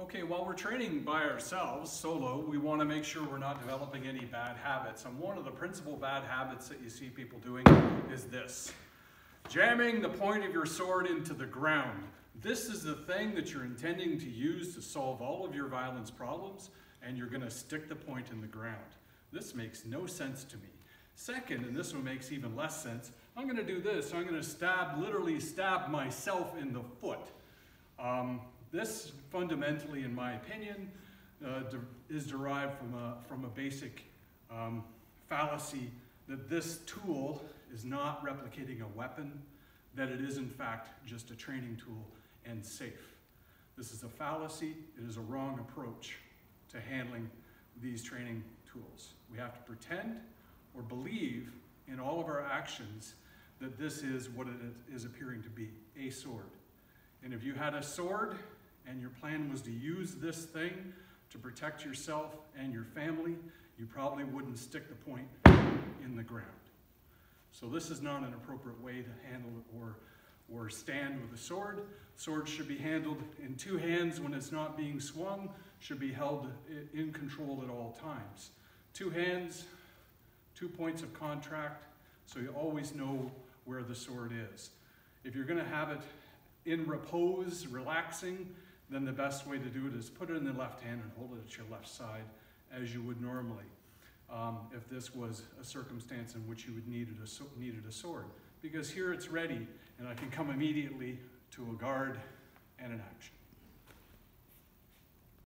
Okay, while we're training by ourselves, solo, we want to make sure we're not developing any bad habits. And one of the principal bad habits that you see people doing is this. Jamming the point of your sword into the ground. This is the thing that you're intending to use to solve all of your violence problems, and you're going to stick the point in the ground. This makes no sense to me. Second, and this one makes even less sense, I'm going to do this. I'm going to stab, literally stab myself in the foot. Um, this fundamentally, in my opinion, uh, de is derived from a, from a basic um, fallacy that this tool is not replicating a weapon, that it is in fact just a training tool and safe. This is a fallacy, it is a wrong approach to handling these training tools. We have to pretend or believe in all of our actions that this is what it is appearing to be, a sword. And if you had a sword and your plan was to use this thing to protect yourself and your family, you probably wouldn't stick the point in the ground. So this is not an appropriate way to handle or, or stand with a sword. Swords should be handled in two hands when it's not being swung, should be held in control at all times. Two hands, two points of contact, so you always know where the sword is. If you're gonna have it in repose, relaxing, then the best way to do it is put it in the left hand and hold it at your left side as you would normally um, if this was a circumstance in which you would needed a, needed a sword. Because here it's ready and I can come immediately to a guard and an action.